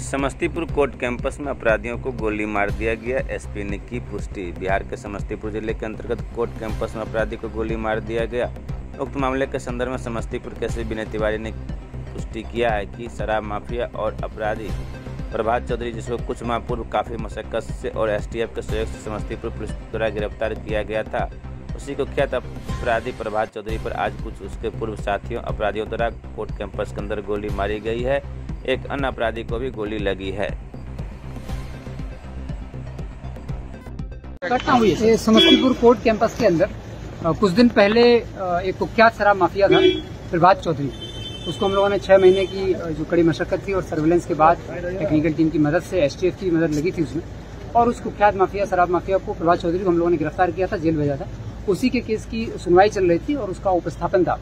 Samastipur court campus में अपराधियों को गोली मार दिया गया। एसपी ने की पुष्टि। बिहार के समस्तीपुर ज़िले के अंतर्गत कोर्ट कैंपस में अपराधी को गोली मार दिया गया। उक्त मामले के संदर्भ में समस्तीपुर के एसपी विनय तिवारी ने पुष्टि किया है कि शराब माफिया और अपराधी प्रभात चौधरी, जिसको कुछ माह पूर्व काफ़ी मशक्कत से और एसटीएफ के सहयोग से समस्तीपुर पुलिस द्वारा गिरफ़्तार किया गया था उसी को ख्यात अपराधी प्रभात चौधरी पर आज कुछ उसके पूर्व साथियों अपराधियों द्वारा कोर्ट कैंपस के अंदर गोली मारी गई है। एक अन्य अपराधी को भी गोली लगी है। घटना हुई है समस्तीपुर कोर्ट कैंपस के अंदर कुछ दिन पहले एक कुख्यात शराब माफिया था प्रभात चौधरी। उसको हम लोगों ने छह महीने की जो कड़ी मशक्कत थी और सर्विलेंस के बाद टेक्निकल टीम की मदद से एसटीएफ की मदद लगी थी उसमें। और उस कुख्यात माफिया शराब माफिया को प्रभात चौधरी को हम लोगों ने गिरफ़्तार किया था जेल भेजा था। उसी के केस की सुनवाई चल रही थी और उसका उपस्थापन था।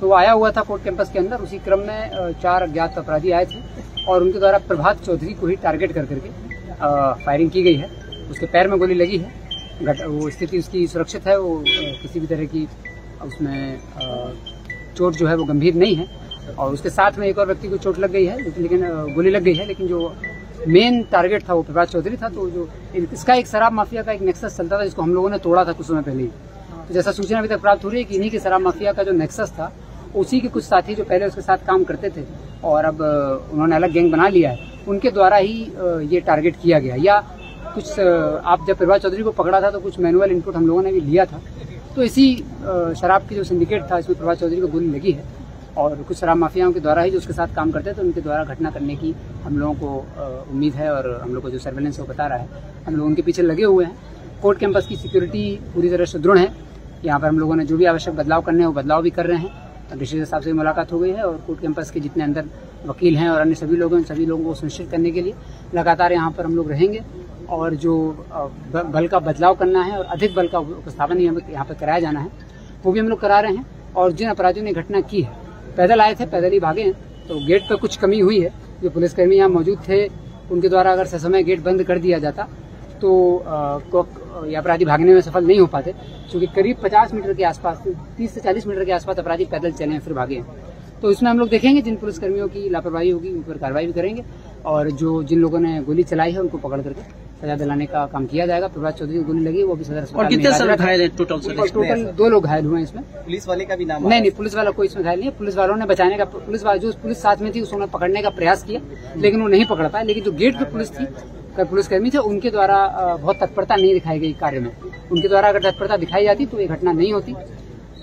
तो वो आया हुआ था कोर्ट कैंपस के अंदर, उसी क्रम में चार अज्ञात अपराधी आए थे और उनके द्वारा प्रभात चौधरी को ही टारगेट कर करके फायरिंग की गई है। उसके पैर में गोली लगी है। घट, वो स्थिति उसकी सुरक्षित है, वो किसी भी तरह की, उसमें चोट जो है वो गंभीर नहीं है। और उसके साथ में एक और व्यक्ति को चोट लग गई है, लेकिन गोली लग गई है, लेकिन जो मेन टारगेट था वो प्रभात चौधरी था तो जो इसका एक शराब माफिया का एक नेक्सस चलता था, जिसको हम लोगों ने तोड़ा था कुछ समय पहले ही। जैसा सूचना अभी तक प्राप्त हो रही है कि इन्हीं के शराब माफिया का जो नेक्सस था, उसी के कुछ साथी जो पहले उसके साथ काम करते थे और अब उन्होंने अलग गैंग बना लिया है, उनके द्वारा ही ये टारगेट किया गया। या कुछ आप जब प्रभात चौधरी को पकड़ा था तो कुछ मैनुअल इनपुट हम लोगों ने भी लिया था। तो इसी शराब की जो सिंडिकेट था, इसमें प्रभात चौधरी को गोली लगी है और कुछ शराब माफियाओं के द्वारा ही जो उसके साथ काम करते थे, उनके द्वारा घटना करने की हम लोगों को उम्मीद है और हम लोग को जो सर्वेलेंस वो बता रहा है। हम लोग उनके पीछे लगे हुए हैं। कोर्ट कैंपस की सिक्योरिटी पूरी तरह सुदृढ़ है। यहाँ पर हम लोगों ने जो भी आवश्यक बदलाव करने हैं, वो बदलाव भी कर रहे हैं। डिस्ट्रिक्ट साहब से मुलाकात हो गई है और कोर्ट कैंपस के जितने अंदर वकील हैं और अन्य सभी लोग हैं सभी लोगों को सुनिश्चित करने के लिए लगातार यहाँ पर हम लोग रहेंगे। और जो बल का बदलाव करना है और अधिक बल का उपस्थापन यहाँ पर कराया जाना है, वो भी हम लोग करा रहे हैं। और जिन अपराधियों ने घटना की है, पैदल आए थे, पैदल ही भागे हैं तो गेट पर कुछ कमी हुई है। जो पुलिसकर्मी यहाँ मौजूद थे, उनके द्वारा अगर ससमय गेट बंद कर दिया जाता तो अ, को- ये अपराधी भागने में सफल नहीं हो पाते क्योंकि करीब 50 मीटर के आसपास 30 से 40 मीटर के आसपास अपराधी पैदल चले हैं फिर भागे हैं। तो इसमें हम लोग देखेंगे जिन पुलिसकर्मियों की लापरवाही होगी उन पर कार्रवाई भी करेंगे और जो जिन लोगों ने गोली चलाई है उनको पकड़ करके सजा दिलाने का काम किया जाएगा। प्रभात चौधरी को गोली लगी वो भी सदर और अस्पताल कितने सर घायल है टोटल टोटल दो लोग घायल हुए हैं इसमें। पुलिस वाले का भी नाम नहीं नहीं पुलिस वाला कोई इसमें घायल नहीं है पुलिस वालों ने बचाने का पुलिस वाला जो पुलिस साथ में थी उसने पकड़ने का प्रयास किया लेकिन वो नहीं पकड़ पाया लेकिन जो गेट पे पुलिस थी पुलिसकर्मी थे उनके द्वारा बहुत तत्परता नहीं दिखाई गई कार्य में। उनके द्वारा अगर तत्परता दिखाई जाती तो ये घटना नहीं होती।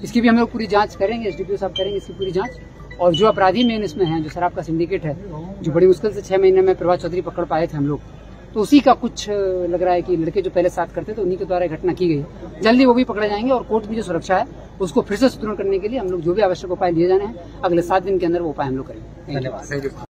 इसकी भी हम लोग पूरी जाँच करेंगे एसडीपीओ साहब करेंगे इसकी पूरी जाँच। और जो अपराधी मेन इसमें हैं जो शराब का सिंडिकेट है जो बड़ी मुश्किल से छह महीने में प्रभात चौधरी पकड़ पाए थे हम लोग तो उसी का कुछ लग रहा है कि लड़के जो पहले साथ करते थे उन्हीं के द्वारा घटना की गई जल्दी वो भी पकड़े जाएँगे और कोर्ट की जो सुरक्षा है उसको फिर से सुदृढ़ करने के लिए हम लोग जो भी आवश्यक उपाय लिए जाने हैं अगले सात दिन के अंदर वो उपाय हम लोग करेंगे। धन्यवाद।